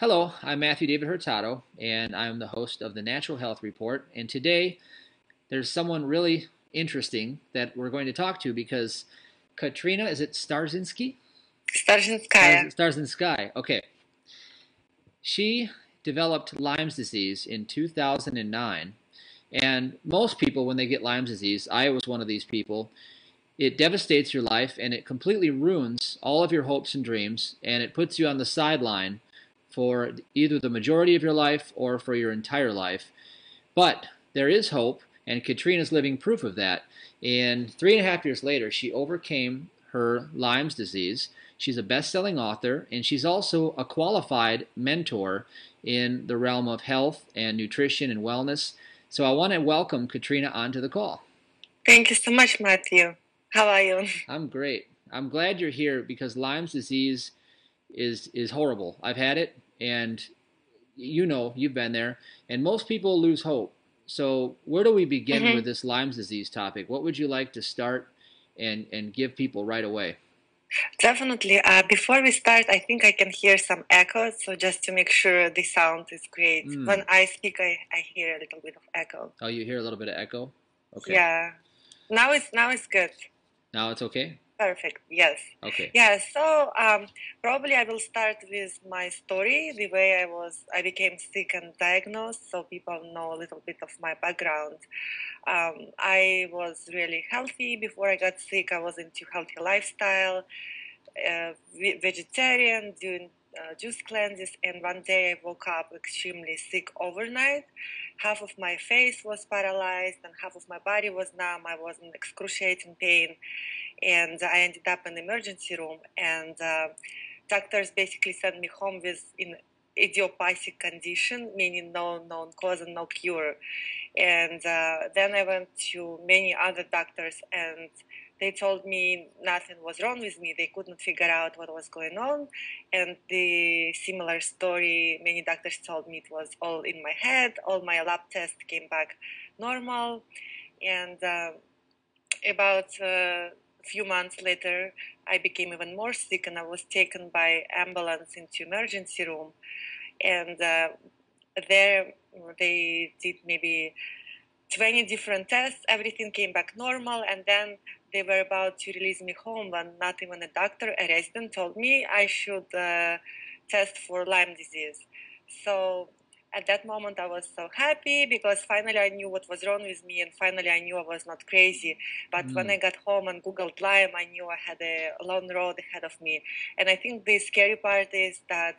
Hello, I'm Matthew David Hurtado, and I'm the host of the Natural Health Report. And today, there's someone really interesting that we're going to talk to because Katrina, is it Starzinski? Starzhynskaya. Starzhynskaya, okay. She developed Lyme's disease in 2009. And most people, when they get Lyme's disease, I was one of these people, it devastates your life and it completely ruins all of your hopes and dreams and it puts you on the sideline for either the majority of your life or for your entire life. But there is hope, and Katrina's living proof of that. And three and a half years later, she overcame her Lyme's disease. She's a best selling author, and she's also a qualified mentor in the realm of health and nutrition and wellness. So I want to welcome Katrina onto the call. Thank you so much, Matthew. How are you? I'm great. I'm glad you're here because Lyme's disease is is horrible. I've had it, and you know you've been there, and most people lose hope. So where do we begin mm-hmm. with this Lyme's disease topic? What would you like to start and and give people right away? Definitely. Uh, before we start, I think I can hear some echo. So just to make sure the sound is great. Mm. When I speak, I, I hear a little bit of echo. Oh, you hear a little bit of echo? Okay. Yeah. Now it's now it's good. Now it's okay. Perfect. Yes. Okay. Yeah. So um, probably I will start with my story, the way I was, I became sick and diagnosed, so people know a little bit of my background. Um, I was really healthy before I got sick. I was into healthy lifestyle, uh, vegetarian, doing uh, juice cleanses, and one day I woke up extremely sick overnight. Half of my face was paralyzed, and half of my body was numb. I was in excruciating pain and I ended up in emergency room. And uh, doctors basically sent me home with an idiopathic condition, meaning no known cause and no cure. And uh, then I went to many other doctors, and they told me nothing was wrong with me. They couldn't figure out what was going on. And the similar story, many doctors told me it was all in my head. All my lab tests came back normal. And uh, about a few months later, I became even more sick, and I was taken by ambulance into emergency room, and uh, there they did maybe 20 different tests. Everything came back normal, and then they were about to release me home when not even a doctor, a resident, told me I should uh, test for Lyme disease. So at that moment I was so happy because finally I knew what was wrong with me and finally I knew I was not crazy. But mm. when I got home and Googled Lyme, I knew I had a long road ahead of me. And I think the scary part is that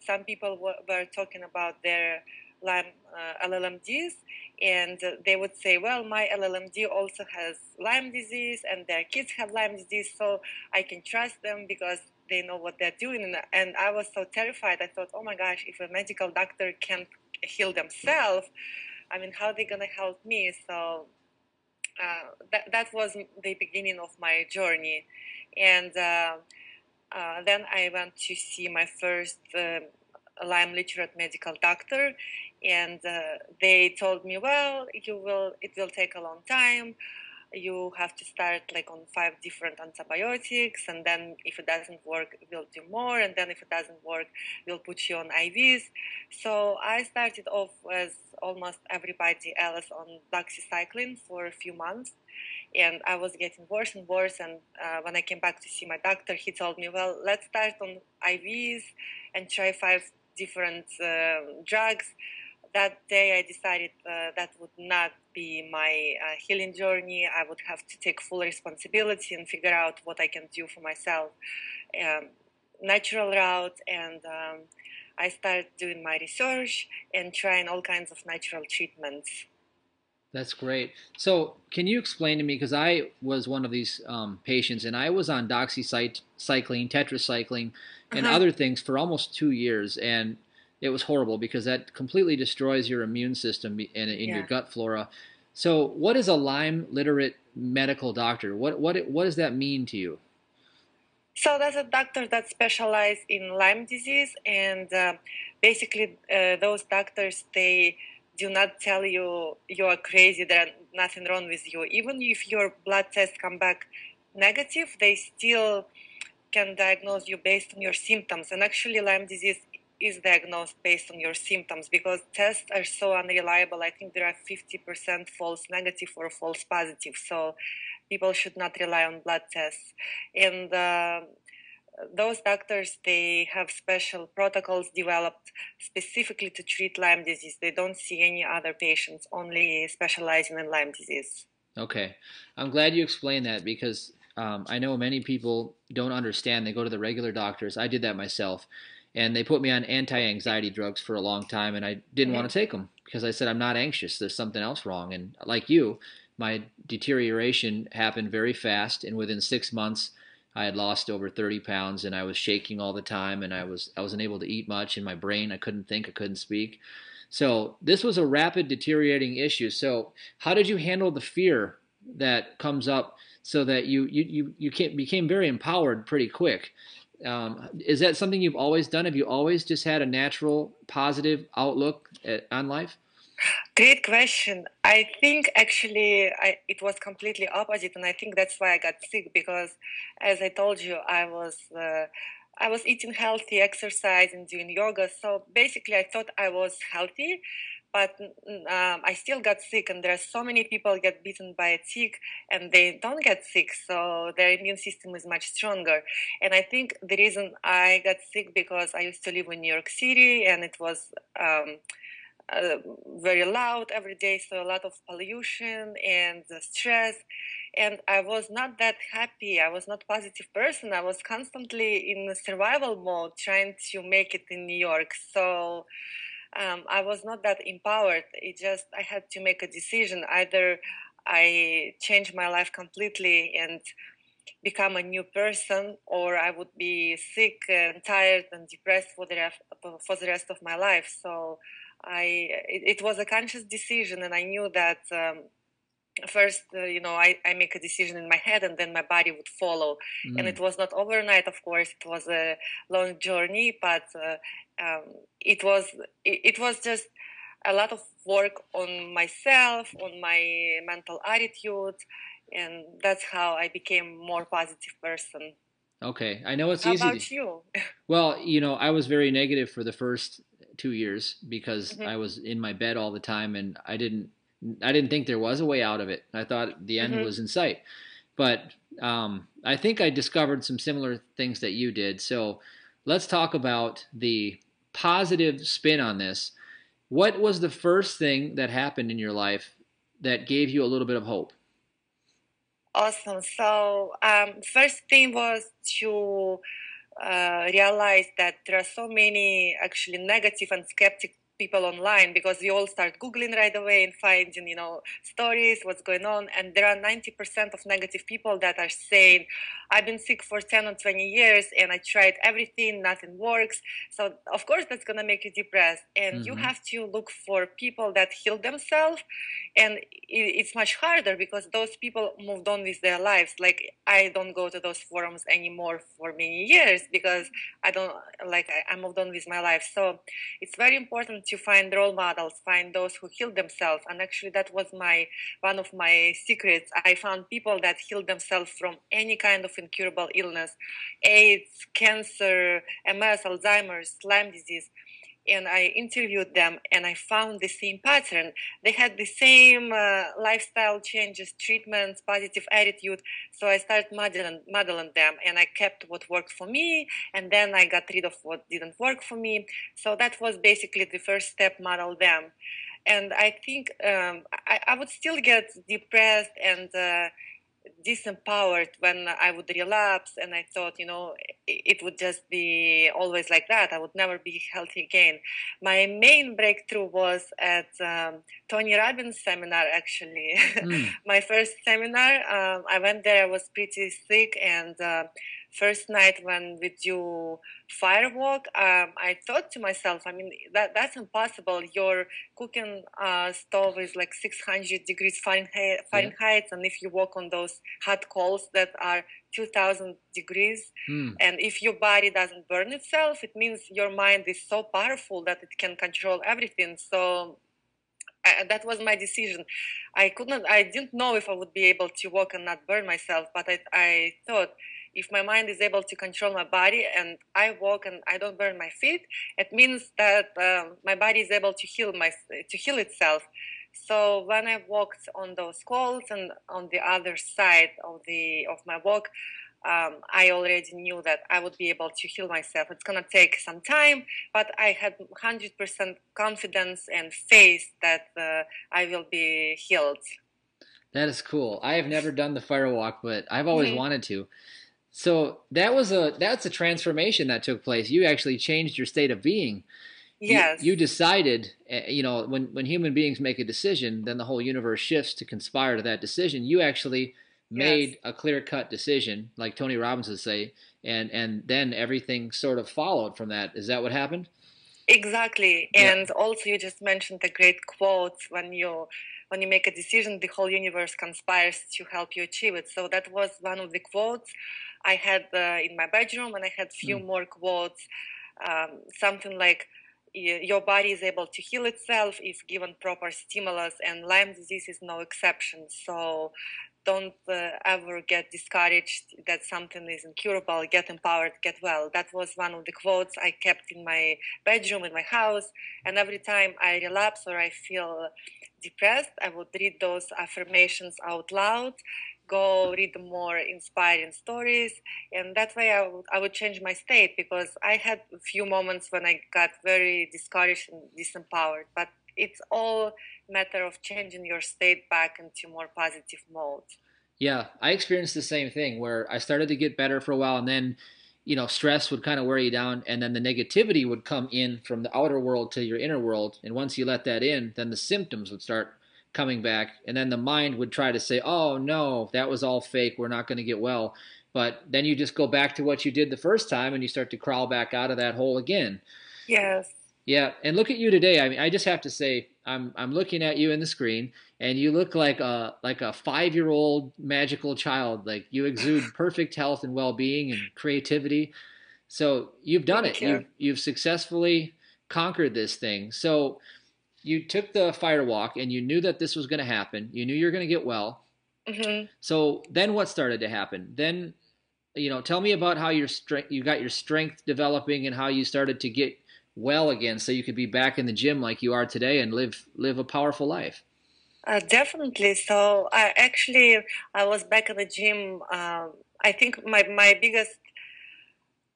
some people were talking about their Lyme uh, LLMDs and they would say, well, my LLMD also has Lyme disease and their kids have Lyme disease, so I can trust them because they know what they're doing. And, I was so terrified. I thought, oh my gosh, if a medical doctor can't heal themselves, I mean, how are they going to help me? So uh, that, that was the beginning of my journey. And uh, uh, then I went to see my first uh, Lyme literate medical doctor, and uh, they told me, well, you will, it will take a long time. You have to start like on five different antibiotics and then if it doesn't work we'll do more and then if it doesn't work we'll put you on ivs so i started off as almost everybody else on doxycycline for a few months and i was getting worse and worse and uh, when i came back to see my doctor he told me well let's start on ivs and try five different uh, drugs that day I decided uh, that would not be my uh, healing journey. I would have to take full responsibility and figure out what I can do for myself. Um, natural route and um, I started doing my research and trying all kinds of natural treatments. That's great. So, can you explain to me? Because I was one of these um, patients, and I was on doxycycline, tetracycline, and uh-huh. other things for almost two years. And it was horrible because that completely destroys your immune system and in, yeah. your gut flora. So, what is a Lyme literate medical doctor? What what what does that mean to you? So, that's a doctor that specializes in Lyme disease, and uh, basically, uh, those doctors they do not tell you you are crazy. There's nothing wrong with you. Even if your blood tests come back negative, they still can diagnose you based on your symptoms. And actually, Lyme disease is diagnosed based on your symptoms because tests are so unreliable. I think there are 50% false negative or false positive. So people should not rely on blood tests. And uh, those doctors, they have special protocols developed specifically to treat Lyme disease. They don't see any other patients, only specializing in Lyme disease. Okay. I'm glad you explained that because um, I know many people don't understand. They go to the regular doctors. I did that myself. And they put me on anti anxiety drugs for a long time, and I didn't want to take them because I said, I'm not anxious. There's something else wrong. And like you, my deterioration happened very fast. And within six months, I had lost over 30 pounds and I was shaking all the time and I was I wasn't able to eat much in my brain I couldn't think I couldn't speak so this was a rapid deteriorating issue so how did you handle the fear that comes up so that you you you, you became very empowered pretty quick. Um, is that something you've always done? Have you always just had a natural positive outlook at, on life? Great question. I think actually I, it was completely opposite, and I think that's why I got sick because, as I told you, I was uh, I was eating healthy, exercising, doing yoga. So basically, I thought I was healthy, but um, I still got sick, and there are so many people get bitten by a tick, and they don't get sick, so their immune system is much stronger. And I think the reason I got sick because I used to live in New York City, and it was um, uh, very loud every day, so a lot of pollution and stress. And I was not that happy. I was not positive person. I was constantly in survival mode, trying to make it in New York. So um, I was not that empowered. It just I had to make a decision. Either I change my life completely and become a new person, or I would be sick and tired and depressed for the rest, for the rest of my life. So I it, it was a conscious decision, and I knew that. Um, first uh, you know I, I make a decision in my head and then my body would follow mm. and it was not overnight of course it was a long journey but uh, um, it was it, it was just a lot of work on myself on my mental attitude and that's how i became more positive person okay i know it's how easy about to, you well you know i was very negative for the first two years because mm-hmm. i was in my bed all the time and i didn't i didn't think there was a way out of it i thought the end mm-hmm. was in sight but um, i think i discovered some similar things that you did so let's talk about the positive spin on this. What was the first thing that happened in your life that gave you a little bit of hope? Awesome. So, um, first thing was to uh, realize that there are so many actually negative and skeptic people online because we all start googling right away and finding you know stories what's going on. And there are 90% of negative people that are saying i've been sick for 10 or 20 years and i tried everything nothing works. So of course that's going to make you depressed. And mm-hmm. you have to look for people that heal themselves and it's much harder because those people moved on with their lives. Like i don't go to those forums anymore for many years because i don't like i, moved on with my life. So it's very important to find role models find those who heal themselves. And actually that was my one of my secrets. I found people that healed themselves from any kind of incurable illness aids cancer ms alzheimer's lyme disease and I interviewed them and I found the same pattern. They had the same uh, lifestyle changes, treatments, positive attitude. So I started modeling, modeling them and I kept what worked for me and then I got rid of what didn't work for me. So that was basically the first step, model them. And I think um, I, I, would still get depressed and uh, disempowered when I would relapse, and I thought, you know, it would just be always like that. I would never be healthy again. My main breakthrough was at um, Tony Robbins seminar, actually. Mm. My first seminar, um, I went there, I was pretty sick, and uh, first night when we do firewalk, um, I thought to myself, I mean, that that's impossible. Your cooking uh, stove is like 600 degrees Fahrenheit, Fahrenheit yeah. and if you walk on those hot coals that are 2000 degrees, mm. and if your body doesn't burn itself, it means your mind is so powerful that it can control everything. So I, that was my decision. I couldn't, I didn't know if I would be able to walk and not burn myself, but I, I thought if my mind is able to control my body and I walk and I don't burn my feet, it means that um, my body is able to heal my to heal itself. So when I walked on those calls and on the other side of the of my walk, um, I already knew that I would be able to heal myself. It's gonna take some time, but I had 100% confidence and faith that uh, I will be healed. That is cool. I have never done the fire walk, but I've always mm-hmm. wanted to. So that was a that's a transformation that took place. You actually changed your state of being. Yes. You, you decided, eh, you know, when when human beings make a decision, then the whole universe shifts to conspire to that decision. You actually made yes. a clear cut decision, like Tony Robbins would say, and and then everything sort of followed from that. Is that what happened? Exactly. Yeah. And also, you just mentioned the great quote when you when you make a decision, the whole universe conspires to help you achieve it. So that was one of the quotes I had uh, in my bedroom, and I had few mm. more quotes, um, something like your body is able to heal itself if given proper stimulus and lyme disease is no exception so don't uh, ever get discouraged that something is incurable get empowered get well that was one of the quotes i kept in my bedroom in my house and every time i relapse or i feel depressed i would read those affirmations out loud go read more inspiring stories and that way I would, I would change my state because i had a few moments when i got very discouraged and disempowered but it's all matter of changing your state back into more positive mode. Yeah i experienced the same thing where i started to get better for a while and then you know stress would kind of wear you down and then the negativity would come in from the outer world to your inner world and once you let that in then the symptoms would start coming back and then the mind would try to say oh no that was all fake we're not going to get well but then you just go back to what you did the first time and you start to crawl back out of that hole again yes yeah, and look at you today. I mean, I just have to say, I'm I'm looking at you in the screen, and you look like a like a five year old magical child. Like you exude perfect health and well being and creativity. So you've done Thank it. You. You've you've successfully conquered this thing. So you took the fire walk, and you knew that this was going to happen. You knew you were going to get well. Mm-hmm. So then, what started to happen? Then, you know, tell me about how your strength you got your strength developing, and how you started to get well again so you could be back in the gym like you are today and live live a powerful life uh, definitely so i actually i was back in the gym um, i think my my biggest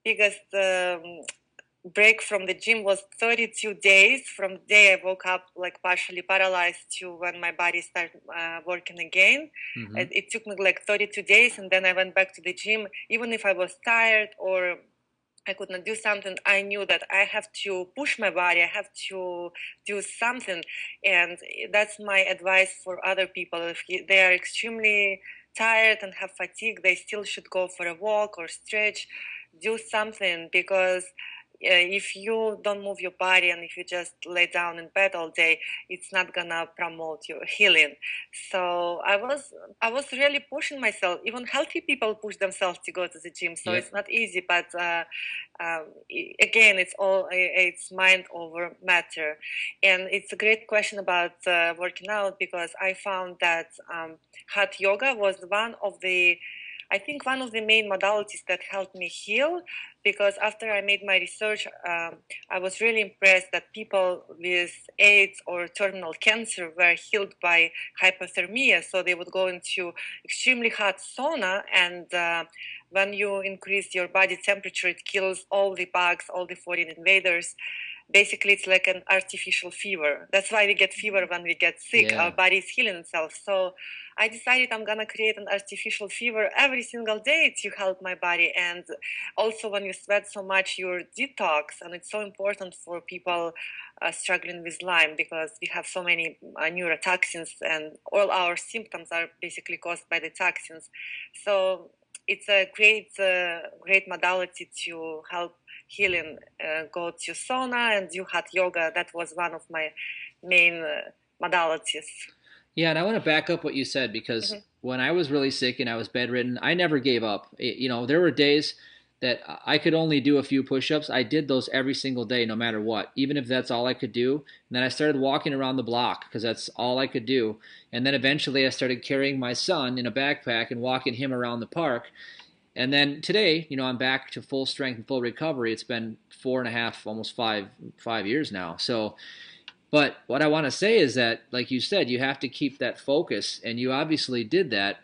biggest um, break from the gym was 32 days from the day I woke up like partially paralyzed to when my body started uh, working again. Mm-hmm. It, it, took me like 32 days and then I went back to the gym. Even if I was tired or I could not do something, I knew that I have to push my body, I have to do something. And that's my advice for other people. If they are extremely tired and have fatigue, they still should go for a walk or stretch, do something because if you don't move your body and if you just lay down in bed all day it's not gonna promote your healing. So i was i was really pushing myself. Even healthy people push themselves to go to the gym so yeah. it's not easy but uh, um, again it's all it's mind over matter. And it's a great question about uh, working out because i found that um, hot yoga was one of the I think one of the main modalities that helped me heal, because after I made my research, um, I was really impressed that people with AIDS or terminal cancer were healed by hypothermia. So they would go into extremely hot sauna, and uh, when you increase your body temperature, it kills all the bugs, all the foreign invaders basically it's like an artificial fever. That's why we get fever when we get sick. Yeah. Our body is healing itself. So I decided I'm gonna create an artificial fever every single day to help my body. And also, when you sweat so much, you detox, and it's so important for people uh, struggling with Lyme because we have so many uh, neurotoxins, and all our symptoms are basically caused by the toxins. So it's a great, uh, great modality to help healing. Uh, go to sauna and do hot yoga. That was one of my main uh, modalities. Yeah, and I want to back up what you said because mm-hmm. when I was really sick and I was bedridden, I never gave up. It, you know, there were days that I could only do a few push-ups. I did those every single day, no matter what, even if that's all I could do. And then I started walking around the block because that's all I could do. And then eventually, I started carrying my son in a backpack and walking him around the park. And then today, you know, I'm back to full strength and full recovery. It's been four and a half, almost five, five years now. So, but what I want to say is that, like you said, you have to keep that focus, and you obviously did that.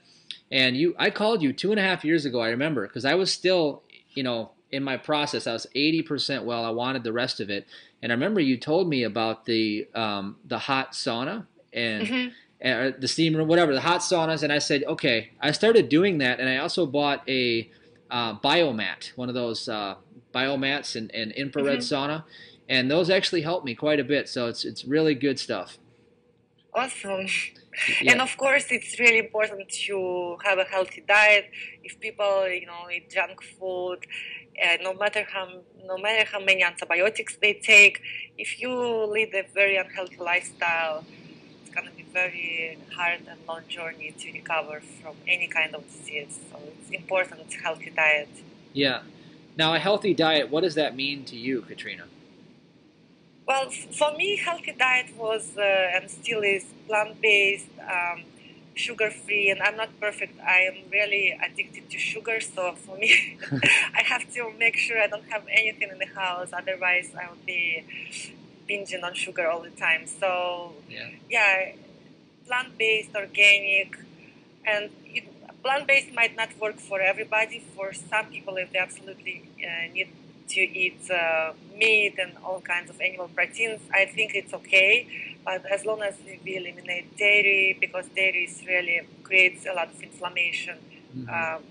And you, I called you two and a half years ago. I remember because I was still, you know, in my process. I was 80% well. I wanted the rest of it. And I remember you told me about the um, the hot sauna and. Mm-hmm uh, the steam room, whatever, the hot saunas, and I said, okay. I started doing that, and I also bought a uh, biomat, one of those uh, biomats and, and infrared mm-hmm. sauna, and those actually helped me quite a bit. So it's it's really good stuff. Awesome. Yeah. And of course, it's really important to have a healthy diet. If people, you know, eat junk food, uh, no matter how no matter how many antibiotics they take, if you lead a very unhealthy lifestyle, it's going to be very hard and long journey to recover from any kind of disease. So it's important healthy diet. Yeah. Now, a healthy diet, what does that mean to you, Katrina? Well, for me, healthy diet was uh, and still is plant-based, um, sugar-free, and I'm not perfect. I am really addicted to sugar, so for me, I have to make sure I don't have anything in the house. Otherwise, I will be binging on sugar all the time. So yeah, yeah plant based, organic, and plant based might not work for everybody. For some people, if they absolutely uh, need to eat uh, meat and all kinds of animal proteins, I think it's okay. But as long as we eliminate dairy, because dairy is really creates a lot of inflammation. Mm-hmm. Um,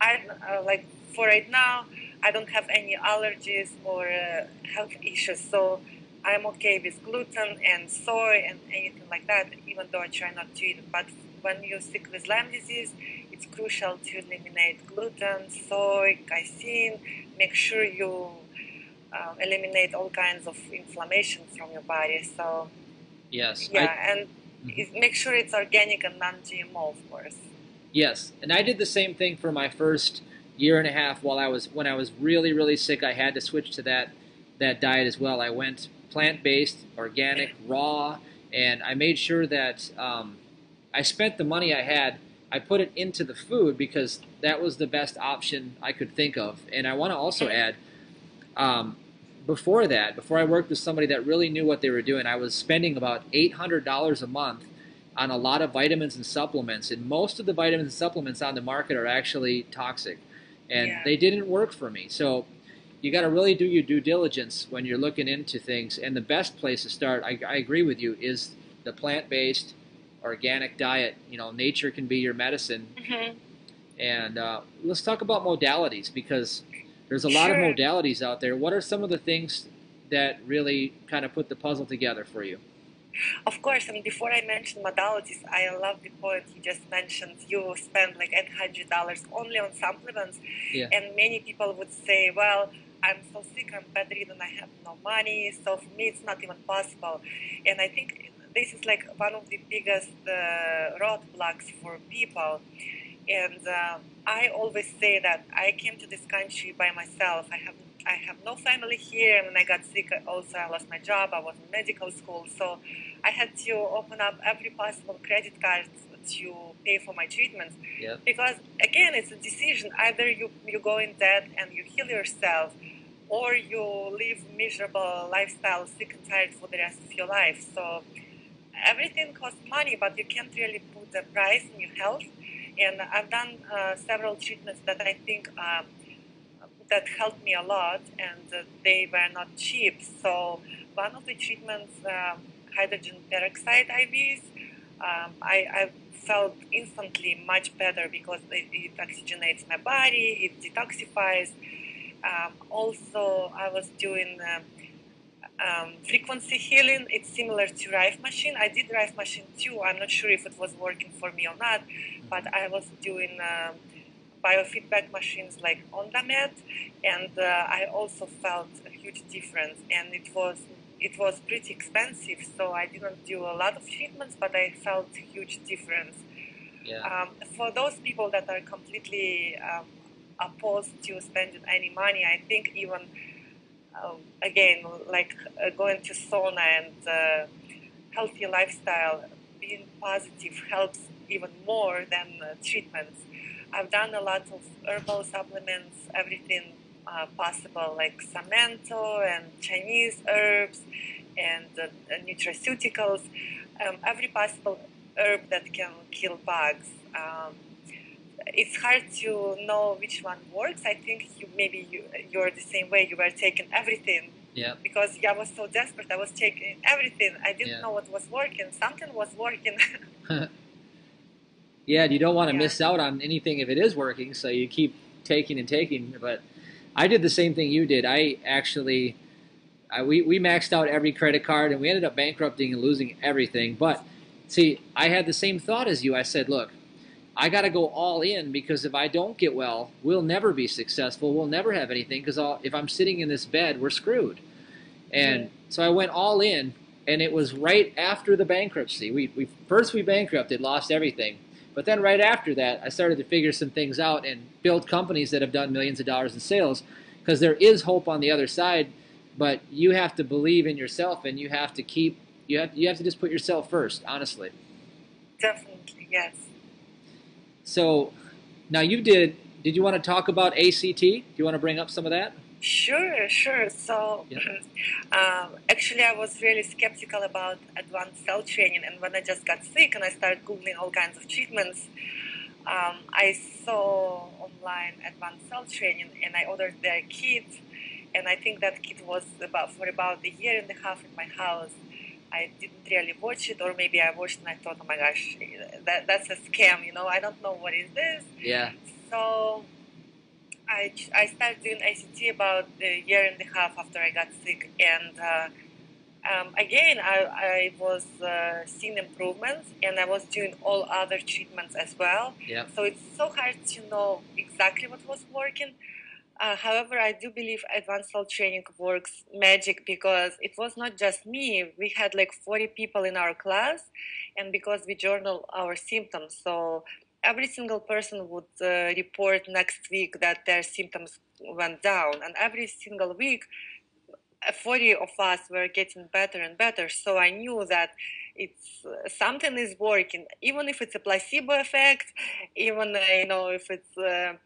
I uh, like for right now. I don't have any allergies or uh, health issues, so I'm okay with gluten and soy and anything like that, even though I try not to eat. But when you're sick with Lyme disease, it's crucial to eliminate gluten, soy, casein. Make sure you uh, eliminate all kinds of inflammation from your body. So, yes, yeah, I, and mm-hmm. make sure it's organic and non-GMO, of course. Yes, and I did the same thing for my first year and a half while I was when I was really really sick. I had to switch to that that diet as well. I went plant based, organic, raw, and I made sure that um, I spent the money I had. I put it into the food because that was the best option I could think of. And I want to also add, um, before that, before I worked with somebody that really knew what they were doing, I was spending about eight hundred dollars a month on a lot of vitamins and supplements, and most of the vitamins and supplements on the market are actually toxic and yeah. they didn't work for me. So you got to really do your due diligence when you're looking into things. And the best place to start, I, I agree with you, is the plant-based, organic diet. You know, nature can be your medicine. Mm-hmm. And uh, let's talk about modalities because there's a lot of modalities out there. What are some of the things that really kind of put the puzzle together for you? Of course, and before I mention modalities, I love the point you just mentioned. You spend like $800 only on supplements, yeah. and many people would say, well, I'm so sick, I'm bedridden, I have no money, so for me it's not even possible. And I think this is like one of the biggest uh, roadblocks for people. And uh, I always say that I came to this country by myself. I have I have no family here, and when I got sick, also I lost my job. I was in medical school, so I had to open up every possible credit card to pay for my treatments. Yeah. Because again, it's a decision. Either you you go in debt and you heal yourself, or you live miserable lifestyle, sick and tired for the rest of your life. So everything costs money, but you can't really put a price in your health. And I've done uh, several treatments that I think. Um, that helped me a lot, and uh, they were not cheap. So one of the treatments, uh, hydrogen peroxide IVs, um, I, I, felt instantly much better because it, it oxygenates my body, it detoxifies. Um, also, I was doing um, frequency healing. It's similar to Rife machine. I did Rife machine too. I'm not sure if it was working for me or not, but I was doing um, biofeedback machines like OndaMed, and uh, I also felt a huge difference. And it was it was pretty expensive, so I didn't do a lot of treatments, but I felt a huge difference. Yeah. Um, for those people that are completely um, opposed to spending any money, I think even um, again like uh, going to sauna and uh, healthy lifestyle, being positive helps even more than uh, treatments I've done a lot of herbal supplements, everything uh, possible, like samento and Chinese herbs and uh, nutraceuticals, um, every possible herb that can kill bugs. Um, it's hard to know which one works. I think you maybe you, you're the same way. You were taking everything. Yeah. Because I was so desperate. I was taking everything. I didn't Yeah. know what was working. Something was working. Yeah, and you don't want to Yeah. miss out on anything if it is working, so you keep taking and taking. But I did the same thing you did. I actually, I, we we maxed out every credit card, and we ended up bankrupting and losing everything. But see, I had the same thought as you. I said, look, I got to go all in because if I don't get well, we'll never be successful. We'll never have anything because if I'm sitting in this bed, we're screwed. And so I went all in, and it was right after the bankruptcy. We, we first we bankrupted, lost everything, but then right after that, I started to figure some things out and build companies that have done millions of dollars in sales because there is hope on the other side. But you have to believe in yourself, and you have to keep you have you have to just put yourself first, honestly. Definitely, yes. So now you did. Did you want to talk about ACT? Do you want to bring up some of that? Sure, sure. So, Yeah. um, actually, I was really skeptical about advanced cell training, and when I just got sick and I started googling all kinds of treatments, um, I saw online advanced cell training, and I ordered their kit, and I think that kit was about for about a year and a half in my house. I didn't really watch it, or maybe I watched and I thought, oh my gosh, that, that's a scam, you know, I don't know what is this. Yeah. So I, I started doing ACT about a year and a half after I got sick, and uh, um, again I, I was uh, seeing improvements, and I was doing all other treatments as well. Yeah. So it's so hard to know exactly what was working. Uh, however, I do believe advanced cell training works magic because it was not just me. We had like 40 people in our class, and because we journal our symptoms, so every single person would uh, report next week that their symptoms went down, and every single week, uh, 40 of us were getting better and better. So I knew that it's uh, something is working, even if it's a placebo effect, even uh, you know if it's. Um,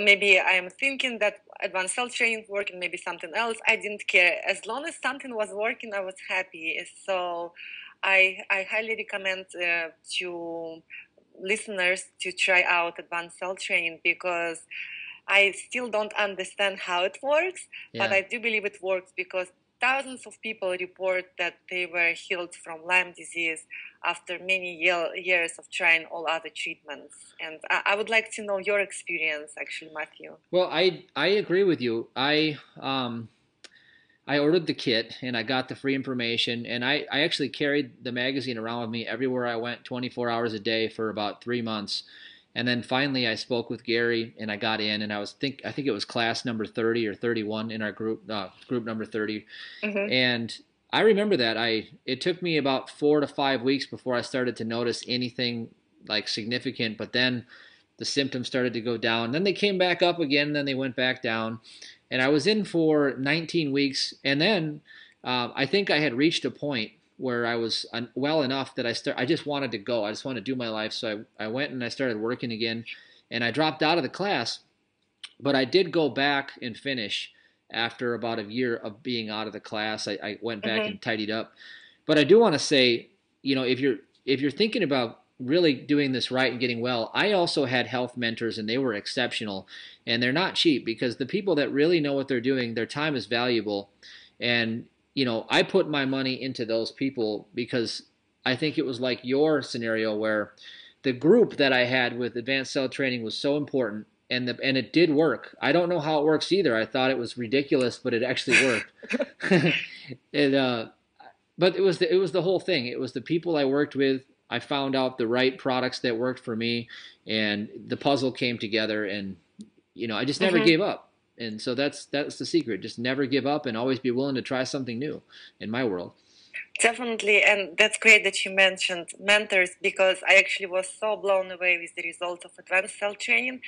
maybe I am thinking that advanced cell training working, maybe something else. I didn't care. As long as something was working, I was happy. So I, I highly recommend uh, to listeners to try out advanced cell training because I still don't understand how it works, but I do believe it works because thousands of people report that they were healed from Lyme disease after many ye- years of trying all other treatments. And I, I would like to know your experience, actually, Matthew. Well, I I agree with you. I um I ordered the kit and I got the free information and I, I actually carried the magazine around with me everywhere I went 24 hours a day for about 3 months. And then finally I spoke with Gary and I got in and I was think I think it was class number 30 or 31 in our group uh, group number 30 Mhm. and I remember that I it took me about 4 to 5 weeks before I started to notice anything like significant but then the symptoms started to go down. Then they came back up again. Then they went back down, and I was in for 19 weeks. And then uh, I think I had reached a point where I was well enough that I start. I just wanted to go. I just wanted to do my life. So I, I went and I started working again, and I dropped out of the class. But I did go back and finish after about a year of being out of the class. I, I went back Mhm. and tidied up. But I do want to say, you know, if you're if you're thinking about really doing this right and getting well, I also had health mentors and they were exceptional. And they're not cheap because the people that really know what they're doing, their time is valuable. And, you know, I put my money into those people because I think it was like your scenario where the group that I had with advanced cell training was so important and the, and it did work. I don't know how it works either. I thought it was ridiculous, but it actually worked. it, uh, but it was the, it was the whole thing. It was the people I worked with. I found out the right products that worked for me, and the puzzle came together. And you know, I just never Mhm. gave up. And so that's that's the secret. Just never give up, and always be willing to try something new. In my world, Definitely, and that's great that you mentioned mentors because I actually was so blown away with the result of advanced cell training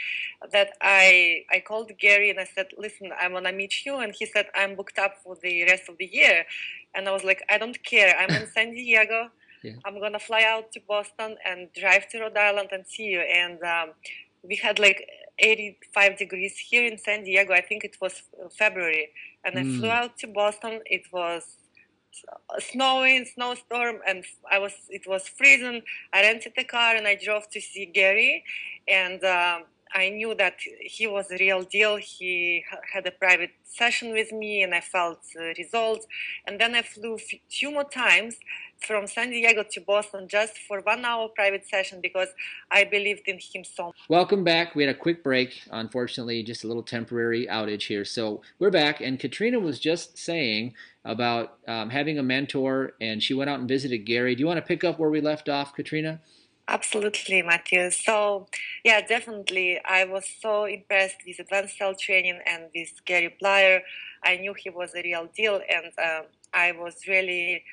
that I I called Gary and I said, "Listen, I want to meet you," and he said, "I'm booked up for the rest of the year," and I was like, "I don't care. I'm in San Diego. yeah. I'm gonna fly out to Boston and drive to Rhode Island and see you. And um, we had like 85 degrees here in San Diego. I think it was February, and I flew mm. out to Boston. It was snowing, snowstorm, and I was it was freezing. I rented a car and I drove to see Gary, and. Um, I knew that he was a real deal. He had a private session with me, and I felt uh, results. And then I flew a few more times from San Diego to Boston just for one hour private session because I believed in him so much. Welcome back. We had a quick break. Unfortunately, just a little temporary outage here. So we're back, and Katrina was just saying about um, having a mentor, and she went out and visited Gary. Do you want to pick up where we left off, Katrina? Absolutely, Matthew. So, yeah, definitely. I was so impressed with advanced cell training and with Gary Blier. I knew he was a real deal, and uh, I was really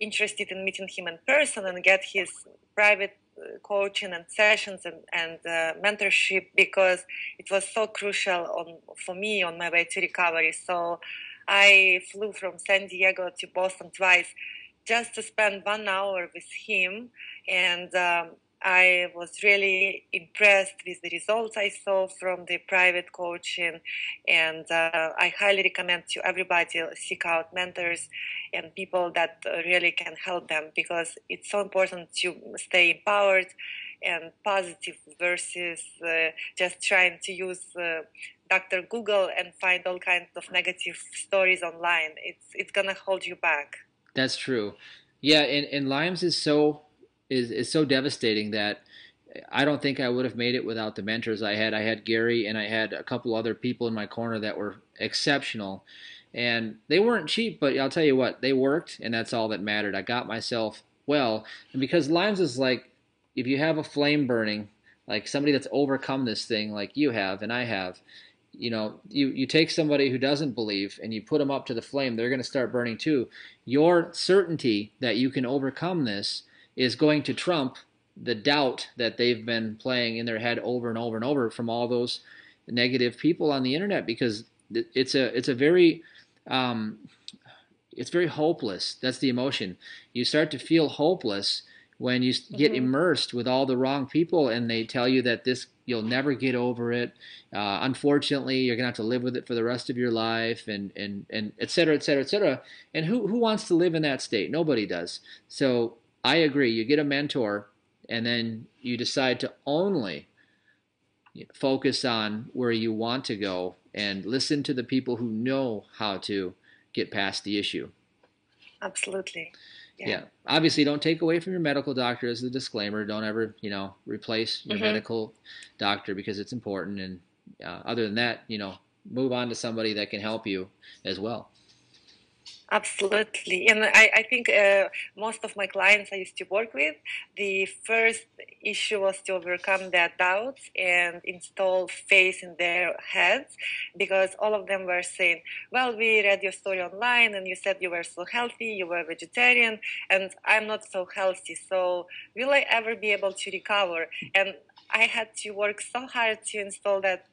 interested in meeting him in person and get his private uh, coaching and sessions and, and uh, mentorship because it was so crucial on for me on my way to recovery. So I flew from San Diego to Boston twice just to spend one hour with him and um, I was really impressed with the results I saw from the private coaching, and uh, I highly recommend to everybody seek out mentors and people that really can help them because it's so important to stay empowered and positive versus uh, just trying to use uh, Dr. Google and find all kinds of negative stories online. It's it's gonna hold you back. That's true. Yeah, and, and Lyme's is so is is so devastating that I don't think I would have made it without the mentors I had. I had Gary and I had a couple other people in my corner that were exceptional. And they weren't cheap, but I'll tell you what, they worked, and that's all that mattered. I got myself well. And because Lyme's is like, if you have a flame burning, like somebody that's overcome this thing, like you have and I have, you know, you, you take somebody who doesn't believe and you put them up to the flame, they're going to start burning too. Your certainty that you can overcome this is going to trump the doubt that they've been playing in their head over and over and over from all those negative people on the internet because it's a it's a very um, it's very hopeless. That's the emotion. You start to feel hopeless when you get mm-hmm. immersed with all the wrong people and they tell you that this you'll never get over it. Uh, unfortunately, you're gonna have to live with it for the rest of your life, and and and et cetera, et cetera, et cetera. And who who wants to live in that state? Nobody does. So I agree. You get a mentor, and then you decide to only focus on where you want to go and listen to the people who know how to get past the issue. Absolutely. Yeah. yeah. Obviously, don't take away from your medical doctor as a disclaimer. Don't ever, you know, replace your mm-hmm. medical doctor because it's important. And uh, other than that, you know, move on to somebody that can help you as well. Absolutely. And I, I think uh, most of my clients I used to work with, the first issue was to overcome their doubts and install faith in their heads because all of them were saying, well, we read your story online and you said you were so healthy, you were vegetarian, and I'm not so healthy. So will I ever be able to recover? And I had to work so hard to install that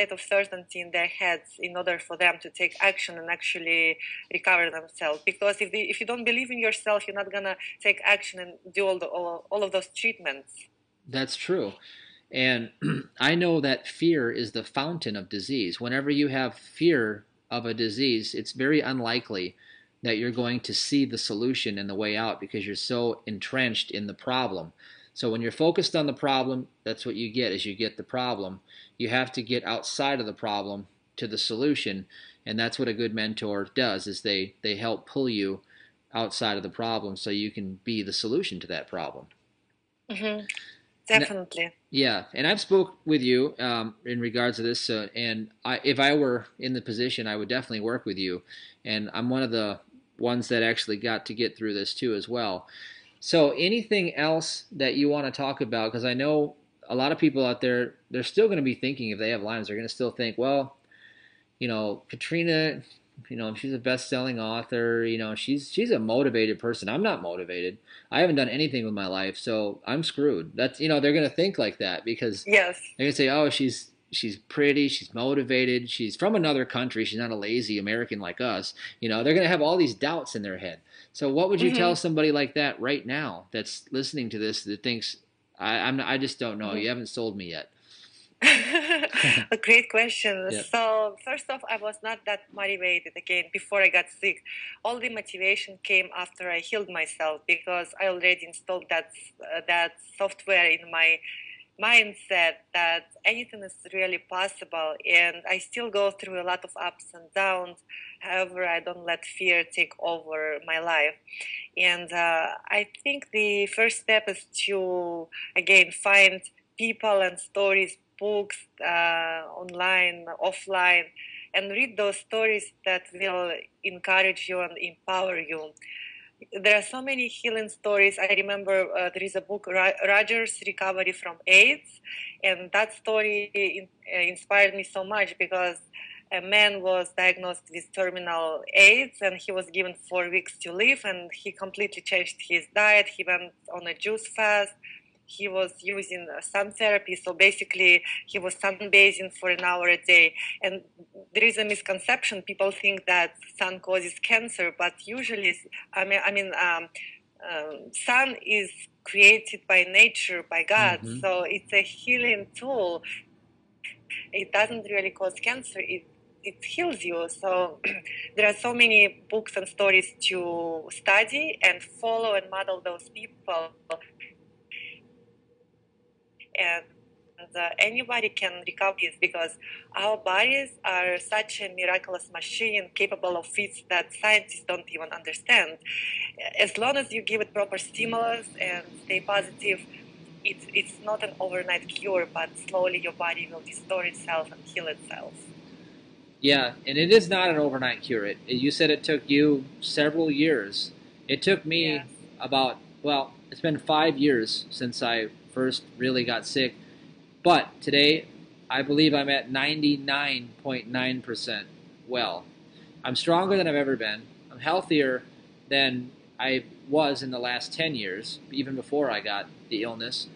state of certainty in their heads in order for them to take action and actually recover themselves. Because if, they, if you don't believe in yourself, you're not going to take action and do all, the, all, all of those treatments. That's true. And I know that fear is the fountain of disease. Whenever you have fear of a disease, it's very unlikely that you're going to see the solution and the way out because you're so entrenched in the problem. So when you're focused on the problem, that's what you get is you get the problem. You have to get outside of the problem to the solution, and that's what a good mentor does is they they help pull you outside of the problem so you can be the solution to that problem. Mm-hmm. Definitely. And, yeah, and I've spoke with you um, in regards to this, uh, and I, if I were in the position, I would definitely work with you. And I'm one of the ones that actually got to get through this too as well. So, anything else that you want to talk about? Because I know a lot of people out there, they're still going to be thinking if they have Lyme's, they're going to still think, well, you know, Katrina, you know, she's a best-selling author. You know, she's she's a motivated person. I'm not motivated. I haven't done anything with my life, so I'm screwed. That's you know, they're going to think like that because yes, they're going to say, oh, she's she's pretty, she's motivated, she's from another country, she's not a lazy American like us. You know, they're going to have all these doubts in their head. So, what would you mm-hmm. tell somebody like that right now that's listening to this that thinks, I, I'm, I just don't know, mm-hmm. you haven't sold me yet? a great question. So, first off, I was not that motivated again before I got sick. All the motivation came after I healed myself because I already installed that uh, that software in my mindset that anything is really possible and i still go through a lot of ups and downs. However i don't let fear take over my life. And uh, i think the first step is to again find people and stories books uh, online offline and read those stories that will encourage you and empower you there are so many healing stories. I remember uh, there is a book, Roger's Recovery from AIDS, and that story in, uh, inspired me so much because a man was diagnosed with terminal AIDS and he was given four weeks to live, and he completely changed his diet. He went on a juice fast he was using sun therapy. So basically, he was sunbathing for an hour a day. And there is a misconception. People think that sun causes cancer, but usually, I mean, I mean, um, um, sun is created by nature, by God. Mm-hmm. So it's a healing tool. It doesn't really cause cancer. It it heals you. So there are so many books and stories to study and follow and model those people and uh, anybody can recover this because our bodies are such a miraculous machine capable of feats that scientists don't even understand. As long as you give it proper stimulus and stay positive, it's, it's not an overnight cure, but slowly your body will restore itself and heal itself. Yeah, and it is not an overnight cure. It, you said it took you several years. It took me yes. about, well, it's been five years since I first really got sick. But today, I believe I'm at 99.9% well. I'm stronger than I've ever been. I'm healthier than I was in the last 10 years, even before I got the illness.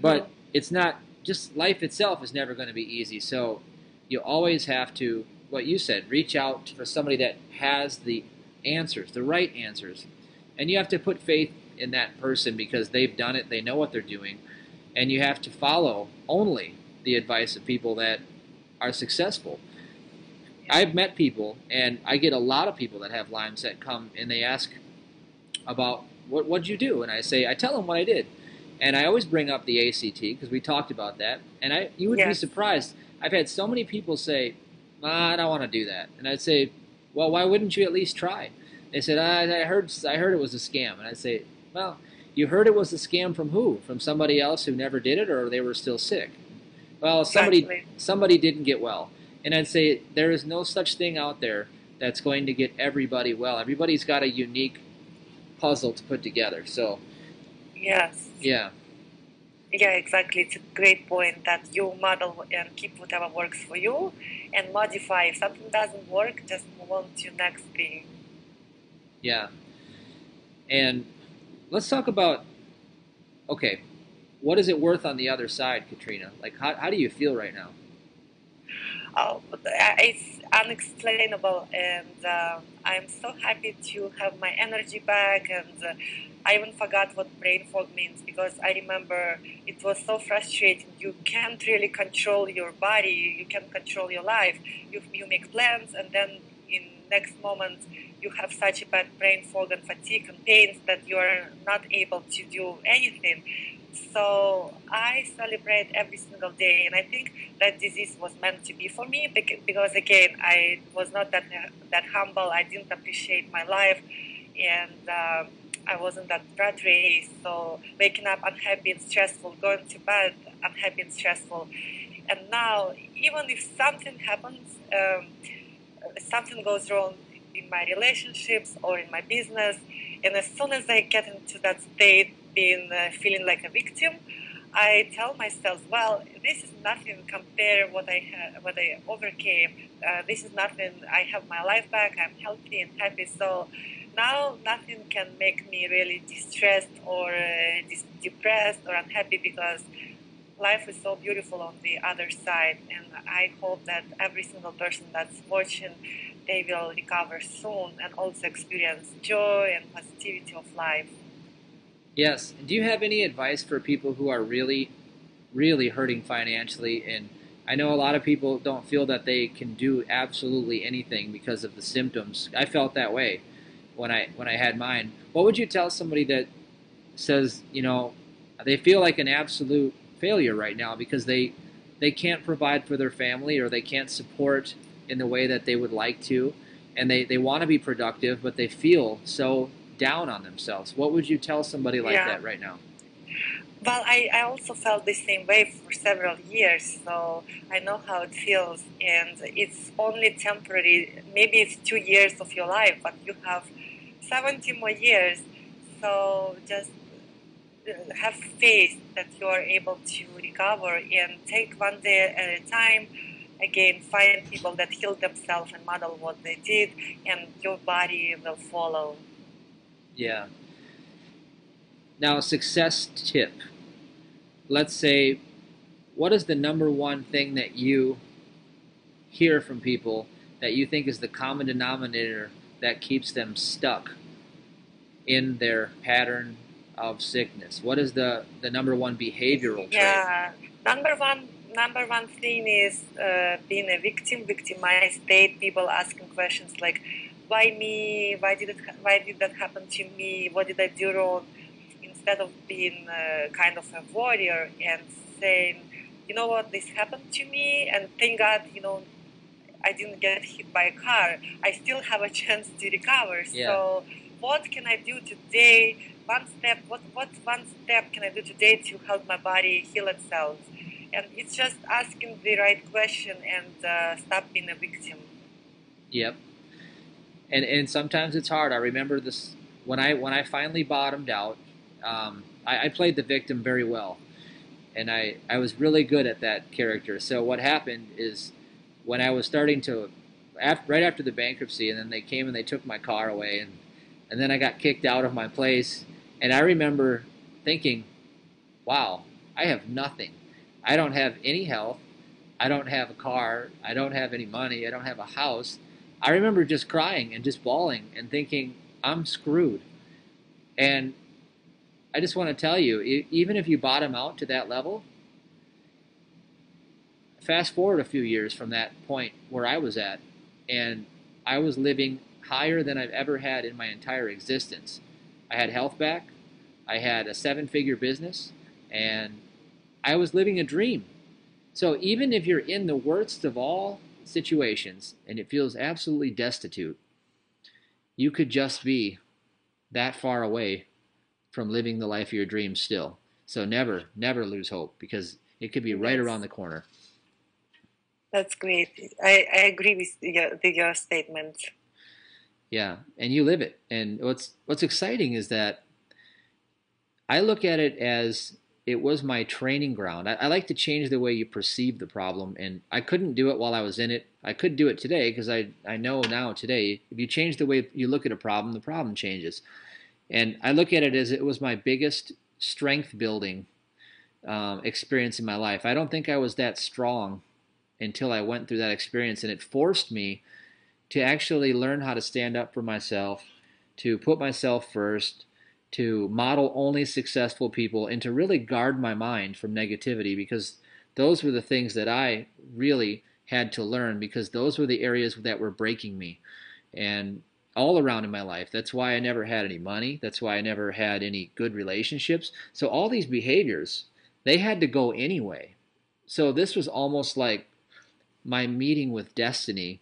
But it's not just life itself is never going to be easy. So you always have to, what you said, reach out for somebody that has the answers, the right answers. And you have to put faith in that person because they've done it, they know what they're doing, and you have to follow only the advice of people that are successful. I've met people, and I get a lot of people that have Lyme's that come and they ask about what what'd you do, and I say I tell them what I did, and I always bring up the ACT because we talked about that, and I you would yes. be surprised. I've had so many people say, ah, I don't want to do that, and I'd say, well, why wouldn't you at least try? They said, I, I heard I heard it was a scam, and I'd say, well, you heard it was a scam from who? From somebody else who never did it, or they were still sick? Well, somebody exactly. somebody didn't get well, and I'd say there is no such thing out there that's going to get everybody well. Everybody's got a unique puzzle to put together. So, yes, yeah. Yeah, exactly. It's a great point that you model and keep whatever works for you and modify. If something doesn't work, just move on to next thing. Yeah. And let's talk about okay, what is it worth on the other side, Katrina? Like, how, how do you feel right now? Oh, it's unexplainable, and uh, I'm so happy to have my energy back. And uh, I even forgot what brain fog means because I remember it was so frustrating. You can't really control your body, you can't control your life. You, you make plans, and then next moment you have such a bad brain fog and fatigue and pains that you are not able to do anything. So I celebrate every single day, and I think that disease was meant to be for me because again, I was not that that humble. I didn't appreciate my life, and uh, I wasn't that rat race. So waking up unhappy and stressful, going to bed unhappy and stressful, and now even if something happens, um, something goes wrong in my relationships or in my business. And as soon as I get into that state, being uh, feeling like a victim, I tell myself, well, this is nothing compared what I ha- what I overcame. Uh, this is nothing. I have my life back. I'm healthy and happy. So now nothing can make me really distressed or uh, dis- depressed or unhappy because life is so beautiful on the other side, and I hope that every single person that's watching, they will recover soon and also experience joy and positivity of life. Yes. Do you have any advice for people who are really, really hurting financially? And I know a lot of people don't feel that they can do absolutely anything because of the symptoms. I felt that way when I when I had mine. What would you tell somebody that says, you know, they feel like an absolute failure right now because they they can't provide for their family or they can't support in the way that they would like to and they, they want to be productive but they feel so down on themselves what would you tell somebody like Yeah. that right now Well, I, I also felt the same way for several years, so I know how it feels, and it's only temporary. Maybe it's two years of your life, but you have 70 more years, so just have faith that you are able to recover and take one day at a time. Again, find people that healed themselves and model what they did, and your body will follow. yeah now success tip let's say what is the number one thing that you hear from people that you think is the common denominator that keeps them stuck in their pattern of sickness? What is the, the number one behavioral trait? Yeah, number one, number one thing is uh, being a victim, victimized state. People asking questions like, "Why me? Why did it? Why did that happen to me? What did I do wrong?" Instead of being uh, kind of a warrior and saying, "You know what? This happened to me, and thank God, you know." I didn't get hit by a car. I still have a chance to recover. Yeah. So, what can I do today one step what what one step can i do today to help my body heal itself and it's just asking the right question and uh, stop being a victim Yep. And and sometimes it's hard. I remember this when I when I finally bottomed out. Um, I, I played the victim very well, and I I was really good at that character. So what happened is when I was starting to, after, right after the bankruptcy, and then they came and they took my car away, and and then I got kicked out of my place, and I remember thinking, wow, I have nothing. I don't have any health. I don't have a car. I don't have any money. I don't have a house. I remember just crying and just bawling and thinking, I'm screwed. And I just want to tell you, even if you bottom out to that level, fast forward a few years from that point where I was at, and I was living higher than I've ever had in my entire existence. I had health back, I had a seven figure business, and I was living a dream. So even if you're in the worst of all situations and it feels absolutely destitute, you could just be that far away from living the life of your dreams still. So never, never lose hope because it could be right Yes. around the corner. that's great i, I agree with your, with your statement Yeah, and you live it. And what's what's exciting is that I look at it as it was my training ground. I, I like to change the way you perceive the problem, and I couldn't do it while I was in it. I could do it today because I I know now today if you change the way you look at a problem, the problem changes. And I look at it as it was my biggest strength building um, experience in my life. I don't think I was that strong until I went through that experience, and it forced me to actually learn how to stand up for myself, to put myself first, to model only successful people, and to really guard my mind from negativity because those were the things that I really had to learn because those were the areas that were breaking me. And all around in my life. That's why I never had any money. That's why I never had any good relationships. So all these behaviors, they had to go anyway. So this was almost like my meeting with destiny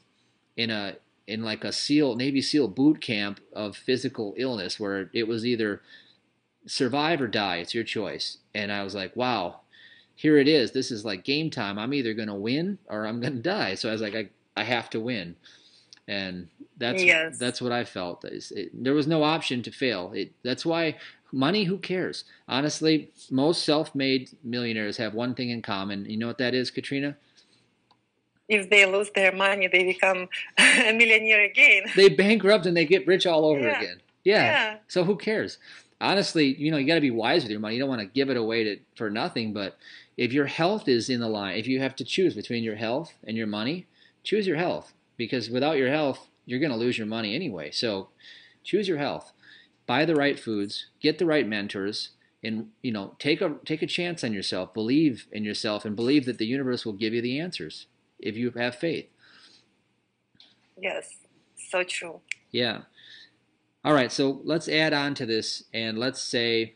in a in like a SEAL Navy SEAL boot camp of physical illness where it was either survive or die. It's your choice. And I was like, wow, here it is. This is like game time. I'm either going to win or I'm going to die. So I was like, I, I have to win. And that's Yes. that's what I felt. It, there was no option to fail. It, that's why money. Who cares? Honestly, most self-made millionaires have one thing in common. You know what that is, Katrina? If they lose their money they become a millionaire again They bankrupt and they get rich all over Yeah. again. Yeah. Yeah. So who cares? Honestly, you know, you got to be wise with your money. You don't want to give it away to for nothing, but if your health is in the line, if you have to choose between your health and your money, choose your health because without your health, you're going to lose your money anyway. So choose your health. Buy the right foods, get the right mentors, and you know, take a take a chance on yourself, believe in yourself and believe that the universe will give you the answers if you have faith. Yes. So true. Yeah. All right, so let's add on to this and let's say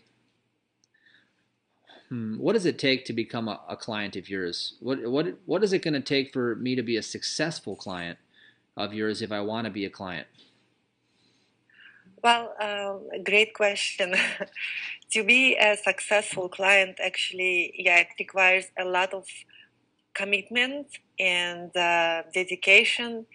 hmm, what does it take to become a, a client of yours? What what what is it going to take for me to be a successful client of yours if I want to be a client? Well, um, great question. to be a successful client, actually, yeah, it requires a lot of commitment and uh, dedication.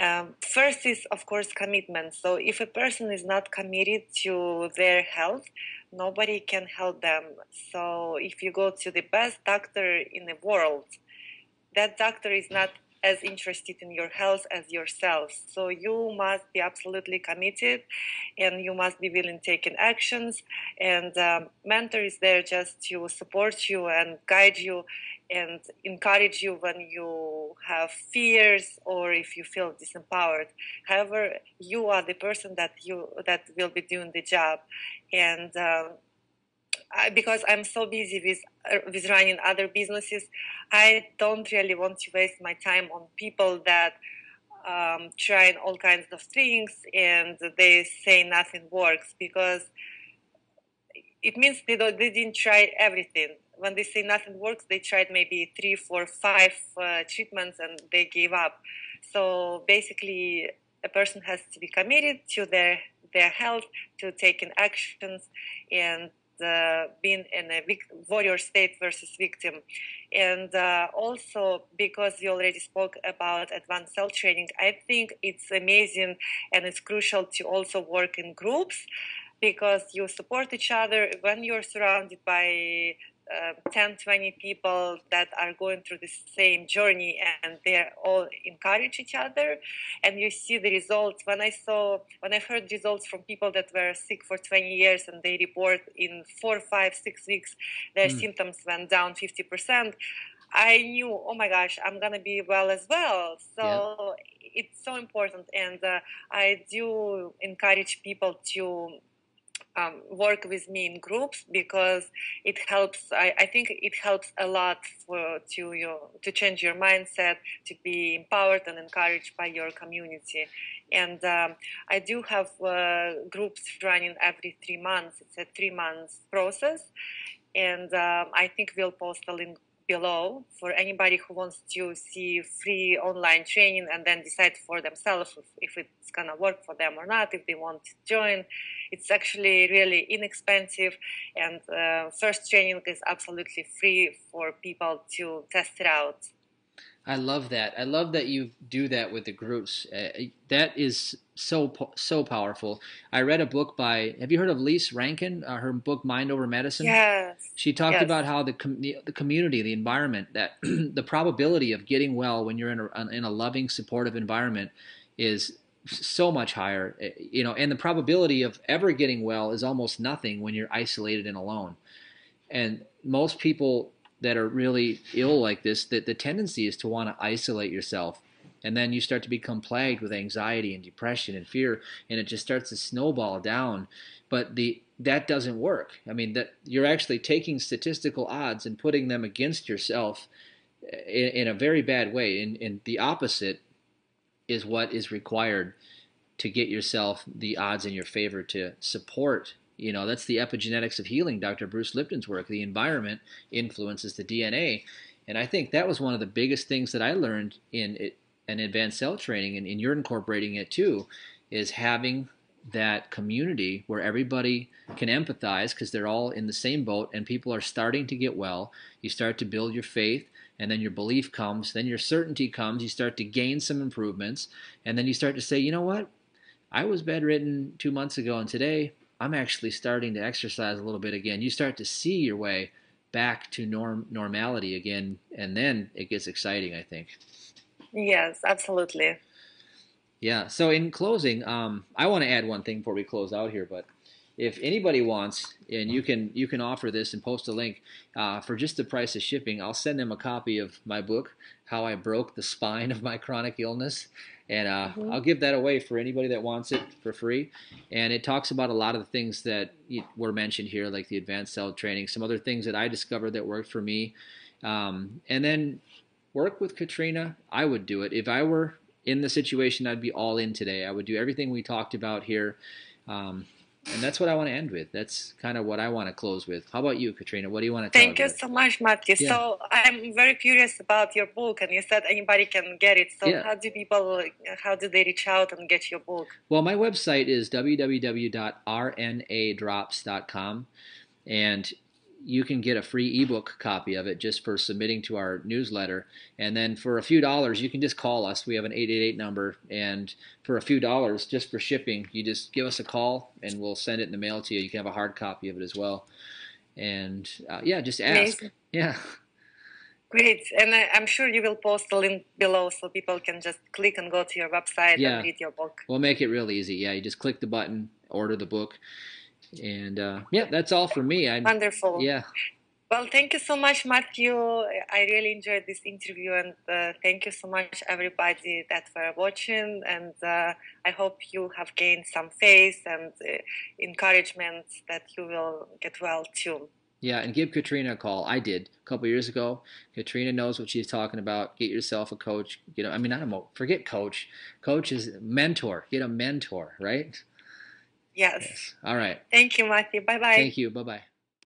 Um, first is, of course, commitment. So, if a person is not committed to their health, nobody can help them. So, if you go to the best doctor in the world, that doctor is not as interested in your health as yourself. So you must be absolutely committed and you must be willing to take actions. And um, mentor is there just to support you and guide you and encourage you when you have fears or if you feel disempowered. However, you are the person that you that will be doing the job, and uh, Because I'm so busy with uh, with running other businesses, I don't really want to waste my time on people that um, trying all kinds of things and they say nothing works because it means they don't, they didn't try everything. When they say nothing works, they tried maybe three, four, five uh, treatments and they gave up. So basically, a person has to be committed to their their health, to taking actions, and uh, being in a warrior state versus victim. And uh, also, because you already spoke about advanced cell training, I think it's amazing and it's crucial to also work in groups because you support each other when you're surrounded by uh, 10, 20 people that are going through the same journey and they all encourage each other and you see the results. When I saw, when I heard results from people that were sick for 20 years and they report in four, five, six weeks, their mm. symptoms went down 50%. I knew, oh my gosh, I'm gonna be well as well. So yeah. it's so important, and uh, I do encourage people to um, work with me in groups because it helps. I, I think it helps a lot for to you to change your mindset, to be empowered and encouraged by your community. And um, I do have uh, groups running every three months. It's a three months process, and um, I think we'll post a link below for anybody who wants to see free online training and then decide for themselves if, if it's gonna work for them or not, if they want to join. It's actually really inexpensive, and uh, first training is absolutely free for people to test it out. I love that. I love that you do that with the groups. Uh, that is so so powerful. I read a book by. Have you heard of Lissa Rankin? Uh, her book Mind Over Medicine. Yes. She talked yes. about how the com- the community, the environment, that the probability of getting well when you're in a in a loving, supportive environment is so much higher. Eh, you know, and the probability of ever getting well is almost nothing when you're isolated and alone. And most people that are really ill like this, that the tendency is to want to isolate yourself. And then you start to become plagued with anxiety and depression and fear, and it just starts to snowball down. But the that doesn't work. I mean, that you're actually taking statistical odds and putting them against yourself eh, in, in a very bad way. And, and the opposite is what is required to get yourself the odds in your favor to support you know, that's the epigenetics of healing, Dr. Bruce Lipton's work. The environment influences the DNA. And I think that was one of the biggest things that I learned in an advanced cell training, and, and you're incorporating it too, is having that community where everybody can empathize because they're all in the same boat and people are starting to get well. You start to build your faith, and then your belief comes, then your certainty comes, you start to gain some improvements, and then you start to say, you know what? I was bedridden two months ago, and today I'm actually starting to exercise a little bit again. You start to see your way back to norm normality again, and then it gets exciting. I think. Yes, absolutely. Yeah. So in closing, um, I want to add one thing before we close out here, but if anybody wants, and you can you can offer this and post a link uh, for just the price of shipping, I'll send them a copy of my book, How I Broke the Spine of My Chronic Illness, and uh, mm-hmm. I'll give that away for anybody that wants it for free. And it talks about a lot of the things that were mentioned here, like the advanced cell training, some other things that I discovered that worked for me, um, and then work with Katrina. I would do it if I were in the situation. I'd be all in today. I would do everything we talked about here. Um, and that's what I want to end with. That's kind of what I want to close with. How about you, Katrina? What do you want to Thank you so much, Matthew. Yeah. So I'm very curious about your book, and you said anybody can get it. So yeah. how do people, how do they reach out and get your book? Well, my website is www.rnadrops.com, and you can get a free ebook copy of it just for submitting to our newsletter. And then for a few dollars, you can just call us. We have an 888 number. And for a few dollars, just for shipping, you just give us a call and we'll send it in the mail to you. You can have a hard copy of it as well. And uh, yeah, just ask. Amazing. Yeah. Great. And I, am sure you will post a link below so people can just click and go to your website yeah. and read your book. We'll make it real easy. Yeah, you just click the button, order the book and uh, yeah, that's all for me. I'm, Wonderful. Yeah. Well, thank you so much, Matthew. I really enjoyed this interview, and uh, thank you so much, everybody that were watching. And uh, I hope you have gained some faith and uh, encouragement that you will get well too. Yeah, and give Katrina a call. I did a couple years ago. Katrina knows what she's talking about. Get yourself a coach. You know, I mean, not a forget coach. Coach is mentor. Get a mentor, right? Yes. yes. All right. Thank you, Matthew. Bye bye. Thank you. Bye bye.